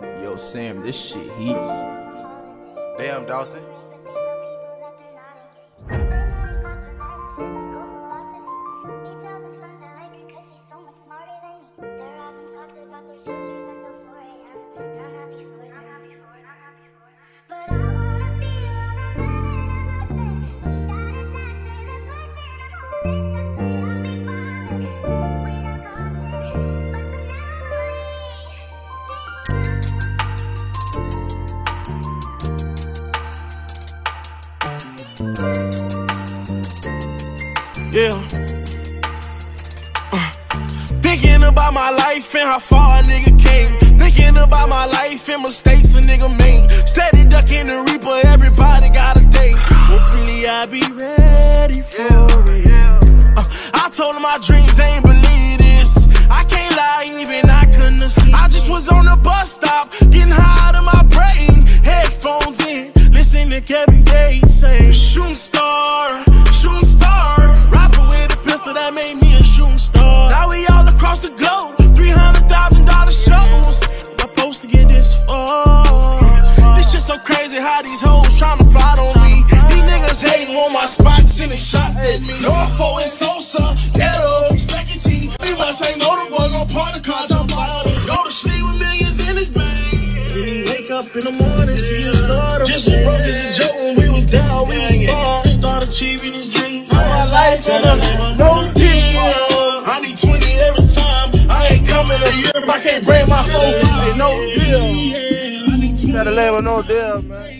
Yo, Sam, this shit heat. Damn, Dawson. Yeah. Uh, thinking about my life and how far a nigga came. Thinking about my life and mistakes a nigga made. Steady ducking the reaper, everybody got a day. Hopefully I be ready for it. Uh, I told him my dreams, ain't believe me shooting star. Now we all across the globe, $300,000 shows. Was I supposed to get this far? This shit so crazy how these hoes tryna plot on me. These niggas hating on my spot, sending shots at me. Norfolk and Sosa, ghetto, expecting T. We must ain't know the boy gon' park the car, jump out. Go to sleep with millions in his bank. Then he wake up in the morning, see his daughter. Just as broke as a joke when we was down, we was far. Start achieving his dream. My life and a no if I can't bring my phone. No deal. Gotta with no deal, man.